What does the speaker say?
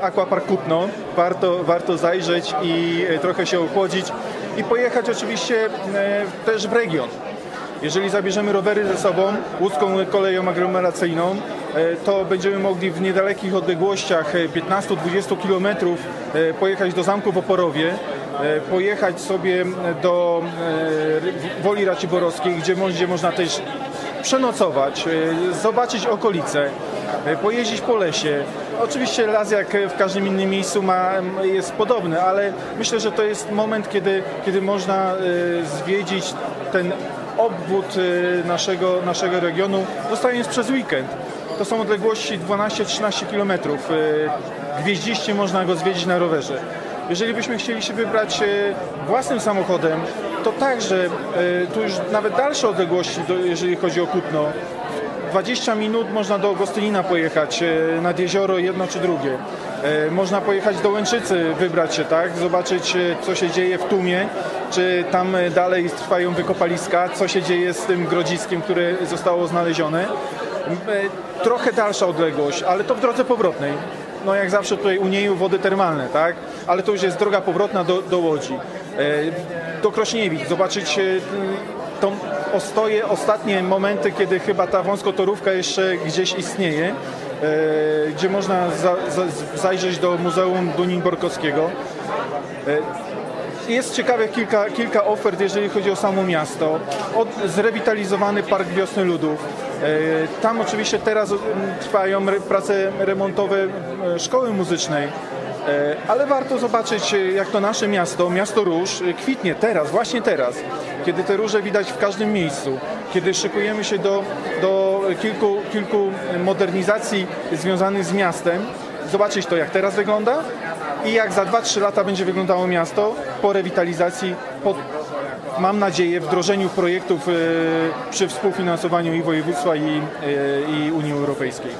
Aquapark Kutno. Warto, warto zajrzeć i e, trochę się ochłodzić i pojechać oczywiście e, też w region. Jeżeli zabierzemy rowery ze sobą, łódzką koleją aglomeracyjną, e, to będziemy mogli w niedalekich odległościach e, 15-20 km e, pojechać do zamku w Oporowie, e, pojechać sobie do e, Woli Raciborowskiej, gdzie będzie można też przenocować, e, zobaczyć okolice, e, pojeździć po lesie. Oczywiście las jak w każdym innym miejscu ma, jest podobny, ale myślę, że to jest moment, kiedy, kiedy można e, zwiedzić ten obwód e, naszego, naszego regionu, zostając przez weekend. To są odległości 12-13 km. Gwieździście można go zwiedzić na rowerze. Jeżeli byśmy chcieli się wybrać e, własnym samochodem, to także e, tu już nawet dalsze odległości, jeżeli chodzi o Kutno. 20 minut można do Gostynina pojechać, e, nad jezioro jedno czy drugie. E, Można pojechać do Łęczycy, wybrać się, tak? Zobaczyć, e, co się dzieje w Tumie, czy tam dalej trwają wykopaliska, co się dzieje z tym grodziskiem, które zostało znalezione. Trochę dalsza odległość, ale to w drodze powrotnej. No jak zawsze tutaj u niej wody termalne, tak? Ale to już jest droga powrotna do, do Łodzi. Do Krośniewic, zobaczyć tą ostoję, ostatnie momenty, kiedy chyba ta wąskotorówka jeszcze gdzieś istnieje, e, gdzie można za, za, zajrzeć do Muzeum Dunin Borkowskiego. E, Jest ciekawych kilka, kilka ofert, jeżeli chodzi o samo miasto. Od, zrewitalizowany Park Wiosny Ludów. E, Tam oczywiście teraz trwają prace remontowe szkoły muzycznej. E, Ale warto zobaczyć, e, jak to nasze miasto, miasto róż, e, kwitnie teraz, właśnie teraz, kiedy te róże widać w każdym miejscu, kiedy szykujemy się do, do kilku, kilku modernizacji związanych z miastem, zobaczyć to, jak teraz wygląda i jak za 2-3 lata będzie wyglądało miasto po rewitalizacji, po, mam nadzieję, wdrożeniu projektów przy współfinansowaniu i województwa, i, i Unii Europejskiej.